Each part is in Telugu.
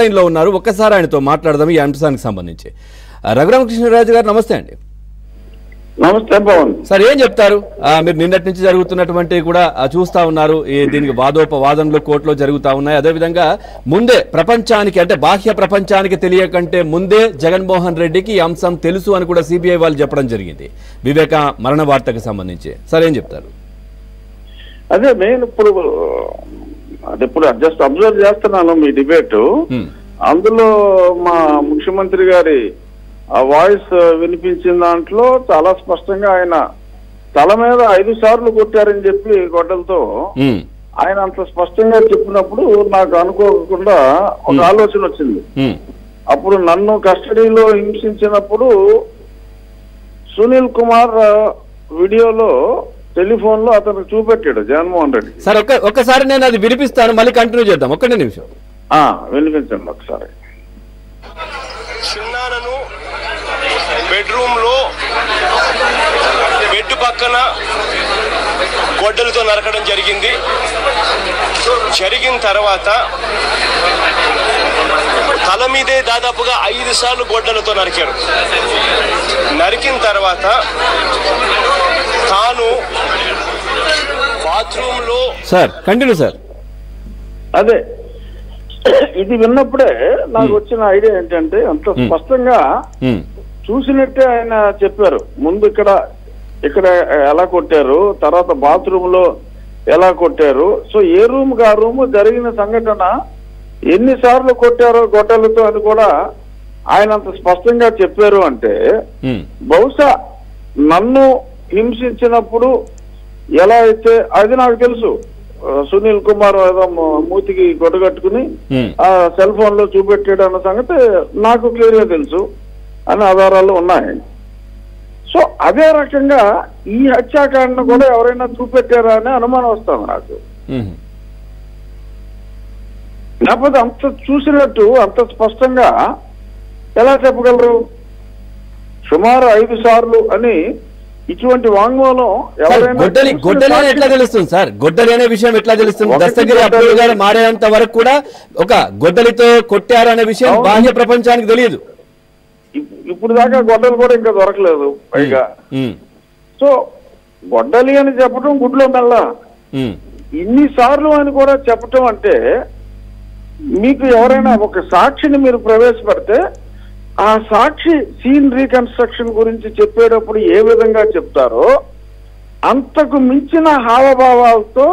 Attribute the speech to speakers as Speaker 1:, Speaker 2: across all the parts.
Speaker 1: లైన్లో ఉన్నారు. ఒక్కసారి ఆయనతో మాట్లాడదాం. ఈ అంశానికి సంబంధించి. రఘురామకృష్ణరాజు గారు నమస్తే అండి.
Speaker 2: నమస్తే పవన్
Speaker 1: సార్ ఏం చెప్తారు? మీరు నిన్నటి నుంచి జరుగుతున్నటువంటి కూడా చూస్తా ఉన్నారు. దీనికి వాదోపవాదనలు కోర్టులో జరుగుతా ఉన్నాయి. అదేవిధంగా ముందే ప్రపంచానికి అంటే బాహ్య ప్రపంచానికి తెలియకంటే ముందే జగన్మోహన్ రెడ్డికి ఈ అంశం తెలుసు అని కూడా సిబిఐ వాళ్ళు చెప్పడం జరిగింది. వివేక మరణ వార్తకు సంబంధించి. సార్ ఏం చెప్తారు?
Speaker 2: అదే నేను ఇప్పుడు అది ఇప్పుడు జస్ట్ అబ్జర్వ్ చేస్తున్నాను మీ డిబేట్
Speaker 1: హ్మ్.
Speaker 2: అందులో మా ముఖ్యమంత్రి గారి ఆ వాయిస్ వినిపించిన దాంట్లో చాలా స్పష్టంగా ఆయన తల మీద ఐదు సార్లు కొట్టారని చెప్పి గొడ్డలతో
Speaker 1: హ్మ్.
Speaker 2: ఆయన అంత స్పష్టంగా చెప్పినప్పుడు నాకు అనుకోకుండా ఒక ఆలోచన వచ్చింది. అప్పుడు నన్ను కస్టడీలో హింసించినప్పుడు సునీల్ కుమార్ వీడియోలో టెలిఫోన్లో అతను చూపెట్టాడు జగన్మోహన్ రెడ్డి.
Speaker 1: సార్ ఒక్క ఒక్కసారి నేను అది వినిపిస్తాను మళ్ళీ కంటిన్యూ చేద్దాం. ఒక్కటే నిమిషం.
Speaker 2: ఆ వినిపించండి ఒకసారి.
Speaker 3: చిన్నానను బెడ్రూమ్లో బెడ్ పక్కన గొడ్డలతో నరకడం జరిగింది. జరిగిన తర్వాత తల మీదే దాదాపుగా ఐదు సార్లు గొడ్డలతో నరికారు నరికిన తర్వాత
Speaker 1: సార్ కంటిన్యూ సార్.
Speaker 2: అదే ఇది విన్నప్పుడే నాకు వచ్చిన ఐడియా ఏంటంటే అంత స్పష్టంగా. చూసినట్టే ఆయన చెప్పారు. ముందు ఇక్కడ ఇక్కడ ఎలా కొట్టారు తర్వాత బాత్రూమ్లో ఎలా కొట్టారు. సో ఏ రూమ్ ఆ రూమ్ జరిగిన సంఘటన ఎన్నిసార్లు కొట్టారో గొడ్డలతో అని కూడా ఆయన అంత స్పష్టంగా చెప్పారు అంటే. బహుశా నన్ను హింసించినప్పుడు ఎలా అయితే అది నాకు తెలుసు సునీల్ కుమార్ ఏదో మూతికి గొడగట్టుకుని. ఆ సెల్ ఫోన్లో చూపెట్టాడు అన్న సంగతి నాకు క్లియర్గా తెలుసు అనే ఆధారాలు ఉన్నాయి సో అదే రకంగా ఈ హత్యాకాండను కూడా ఎవరైనా చూపెట్టారా అనే అనుమానం వస్తుంది నాకు. లేకపోతే అంత చూసినట్టు అంత స్పష్టంగా ఎలా చెప్పగలరు సుమారు ఐదు సార్లు అని ఇటువంటి వాంగ్మూలం
Speaker 1: గొడ్డలి ఎట్లా తెలుస్తుంది సార్ గొడ్డలి అనే విషయం ఎట్లా తెలుస్తుంది దస్తగిరి అబ్దుల్ గారు మారేంత వరకు కూడా ఒక గొడ్డలితో కొట్టారు అనే విషయం. బాహ్య ప్రపంచానికి తెలియదు
Speaker 2: ఇప్- ఇప్పుడు దాకా గొడ్డలు కూడా ఇంకా దొరకలేదు పైగా. సో గొడ్డలి అని చెప్పడం గుడ్లో మెల్ల
Speaker 1: హ్మ్.
Speaker 2: ఇన్ని సార్లు అని కూడా చెప్పటం అంటే మీకు ఎవరైనా ఒక సాక్షిని మీరు ప్రవేశపెడితే ఆ సాక్షి సీన్ రీకన్స్ట్రక్షన్ గురించి చెప్పేటప్పుడు ఏ విధంగా చెప్తారో అంతకు మించిన హావభావాలతో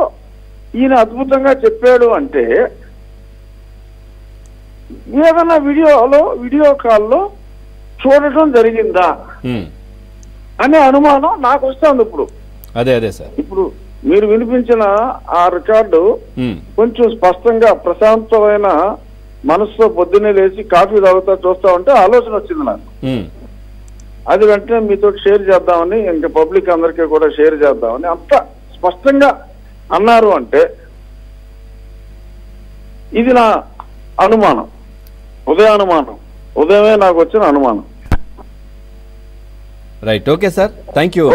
Speaker 2: ఈయన అద్భుతంగా చెప్పాడు అంటే ఏదైనా వీడియోలో వీడియో కాల్లో చూడటం జరిగిందా. అనే అనుమానం నాకు వస్తుంది ఇప్పుడు
Speaker 1: అదే అదే సార్
Speaker 2: ఇప్పుడు మీరు వినిపించిన ఆ రికార్డు. కొంచెం స్పష్టంగా ప్రశాంతమైన మనసుతో పొద్దున్నే లేచి కాఫీ తాగుతా చూస్తా ఉంటే ఆలోచన వచ్చింది నాకు. అది వెంటనే మీతో షేర్ చేద్దామని ఇంకా పబ్లిక్ అందరికీ కూడా షేర్ చేద్దామని అంత స్పష్టంగా అన్నారు అంటే ఇది నా అనుమానం. ఉదయ అనుమానం ఉదయమే నాకు వచ్చిన అనుమానం.
Speaker 1: Right okay sir thank you.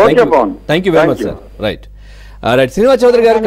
Speaker 1: Thank you very much. Sir right right Srinivas Chowdary గారు